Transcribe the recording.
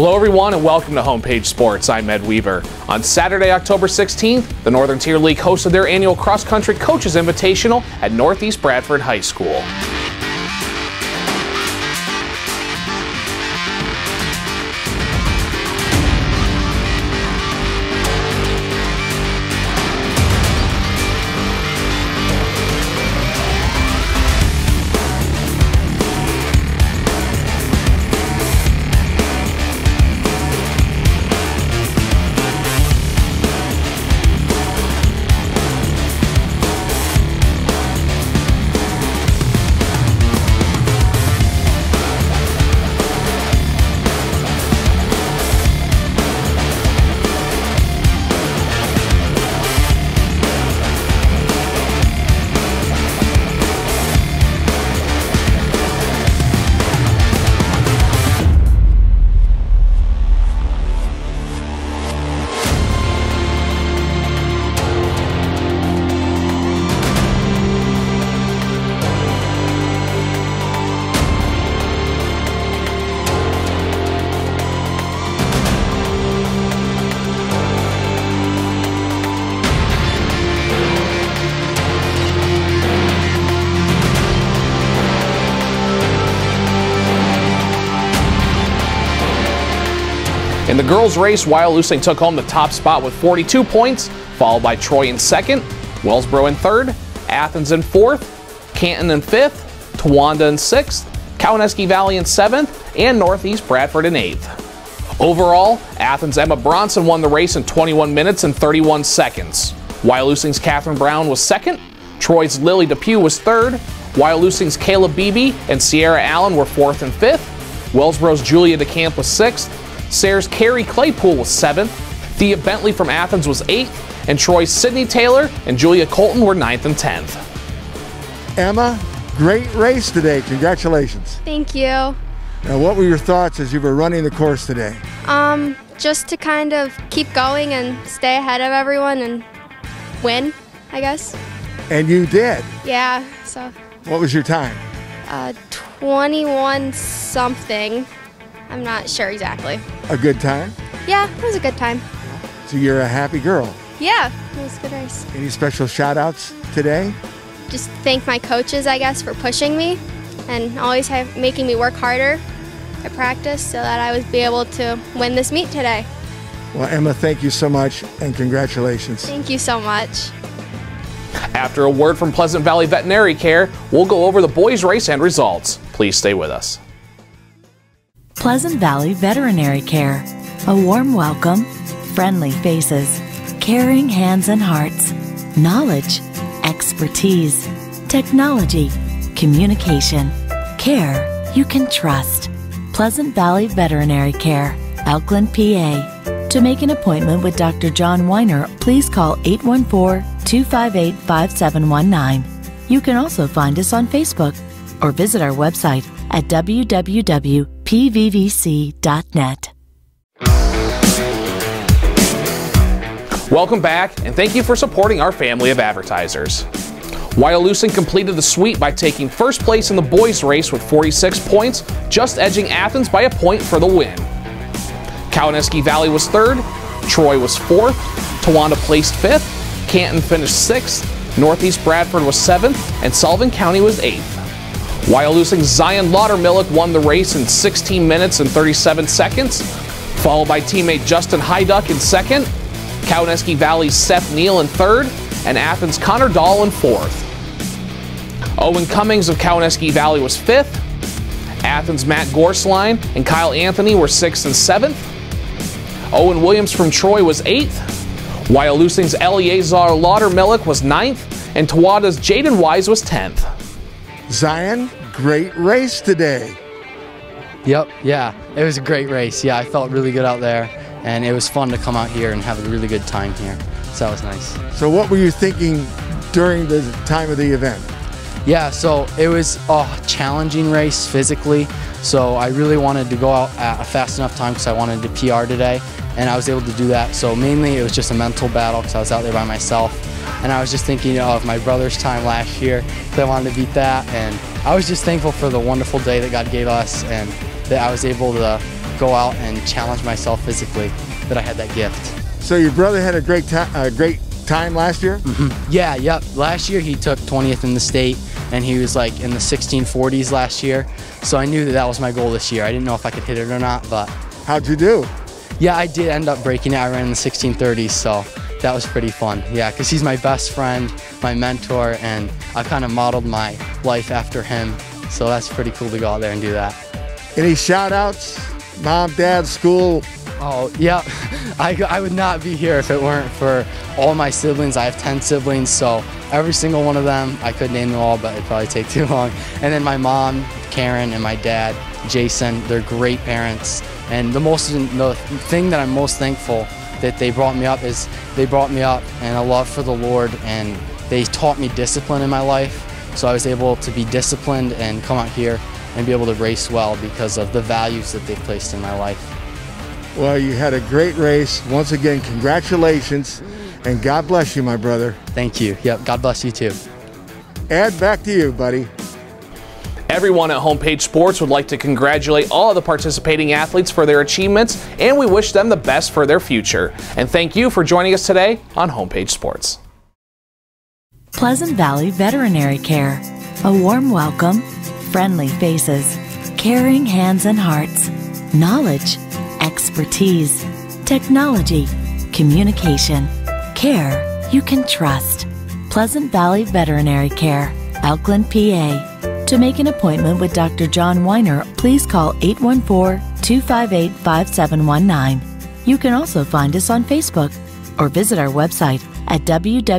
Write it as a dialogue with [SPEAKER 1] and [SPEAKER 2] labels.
[SPEAKER 1] Hello everyone and welcome to Homepage Sports. I'm Ed Weaver. On Saturday, October 16th, the Northern Tier League hosted their annual cross country coaches invitational at Northeast Bradford High School. In the girls' race, Wyalusing took home the top spot with 42 points, followed by Troy in second, Wellsboro in third, Athens in fourth, Canton in fifth, Towanda in sixth, Cowanesque Valley in seventh, and Northeast Bradford in eighth. Overall, Athens' Emma Bronson won the race in 21 minutes and 31 seconds. Wyalusing's Catherine Brown was second, Troy's Lily DePew was third, Wyalusing's Kayla Beebe and Sierra Allen were fourth and fifth, Wellsboro's Julia DeCamp was sixth, Sayre's Carrie Claypool was seventh, Thea Bentley from Athens was eighth, and Troy's Sydney Taylor and Julia Colton were ninth and tenth.
[SPEAKER 2] Emma, great race today. Congratulations.
[SPEAKER 3] Thank you.
[SPEAKER 2] Now, what were your thoughts as you were running the course today?
[SPEAKER 3] Um, just to kind of keep going and stay ahead of everyone and win, I guess.
[SPEAKER 2] And you did.
[SPEAKER 3] Yeah, so
[SPEAKER 2] What was your time?
[SPEAKER 3] uh, 21 something. I'm not sure exactly.
[SPEAKER 2] A good time?
[SPEAKER 3] Yeah, it was a good time.
[SPEAKER 2] So you're a happy girl.
[SPEAKER 3] Yeah, it was a good race.
[SPEAKER 2] Any special shout outs today?
[SPEAKER 3] Just thank my coaches, I guess, for pushing me and always have, making me work harder at practice so that I would be able to win this meet today.
[SPEAKER 2] Well, Emma, thank you so much and congratulations.
[SPEAKER 3] Thank you so much.
[SPEAKER 1] After a word from Pleasant Valley Veterinary Care, we'll go over the boys' race and results. Please stay with us.
[SPEAKER 4] Pleasant Valley Veterinary Care. A warm welcome, friendly faces, caring hands and hearts, knowledge, expertise, technology, communication, care you can trust. Pleasant Valley Veterinary Care, Elkland, PA. To make an appointment with Dr. John Weiner, please call 814 258 5719. You can also find us on Facebook or visit our website at www.pvvc.net.
[SPEAKER 1] Welcome back, and thank you for supporting our family of advertisers. Wyalusing completed the sweep by taking first place in the boys' race with 46 points, just edging Athens by a point for the win. Cowanesque Valley was third, Troy was fourth, Towanda placed fifth, Canton finished sixth, Northeast Bradford was seventh, and Sullivan County was eighth. Wyalusing Zion Laudermilch won the race in 16 minutes and 37 seconds, followed by teammate Justin Hiduk in second, Cowanesque Valley's Seth Neal in third, and Athens' Connor Dahl in fourth. Owen Cummings of Cowanesque Valley was fifth. Athens' Matt Gorsline and Kyle Anthony were sixth and seventh. Owen Williams from Troy was eighth. while Wyalusing's Eleazar Laudermilch was ninth, and Towanda's Jaden Wise was tenth.
[SPEAKER 2] Zion, great race today.
[SPEAKER 5] Yep, yeah. It was a great race. Yeah, I felt really good out there, and it was fun to come out here and have a really good time here. So that was nice.
[SPEAKER 2] So, what were you thinking during the time of the event?
[SPEAKER 5] Yeah, so it was a challenging race physically. So I really wanted to go out at a fast enough time because I wanted to PR today, and I was able to do that. So mainly it was just a mental battle because I was out there by myself, and I was just thinking of my brother's time last year because I wanted to beat that, and I was just thankful for the wonderful day that God gave us, and that I was able to go out and challenge myself physically that I had that gift.
[SPEAKER 2] So your brother had a great time, a great time last year.
[SPEAKER 5] Mm-hmm. Yeah, yep. Last year he took 20th in the state, and he was like in the 1640s last year. So I knew that that was my goal this year. I didn't know if I could hit it or not, but
[SPEAKER 2] how'd you do?
[SPEAKER 5] Yeah, I did end up breaking it. I ran in the 1630s, so that was pretty fun. Yeah, because he's my best friend, my mentor, and I kind of modeled my life after him. So that's pretty cool to go out there and do that.
[SPEAKER 2] Any shout outs? Mom, dad, school?
[SPEAKER 5] Oh, yeah. I, I would not be here if it weren't for all my siblings. I have 10 siblings, so every single one of them, I could name them all, but it'd probably take too long. And then my mom, Karen, and my dad, Jason, they're great parents. And the most, the thing that I'm most thankful that they brought me up is they brought me up and a love for the Lord and they taught me discipline in my life. So I was able to be disciplined and come out here and be able to race well because of the values that they've placed in my life.
[SPEAKER 2] Well, you had a great race. Once again, congratulations and God bless you, my brother.
[SPEAKER 5] Thank you. Yep, God bless you too.
[SPEAKER 2] Ed, back to you, buddy.
[SPEAKER 1] Everyone at Homepage Sports would like to congratulate all of the participating athletes for their achievements, and we wish them the best for their future. And thank you for joining us today on Homepage Sports.
[SPEAKER 4] Pleasant Valley Veterinary Care. A warm welcome, friendly faces, caring hands and hearts, knowledge, expertise, technology, communication, care you can trust. Pleasant Valley Veterinary Care, Elkland, PA. To make an appointment with Dr. John Weiner, please call 814 258 5719. You can also find us on Facebook or visit our website at www.pvvc.net.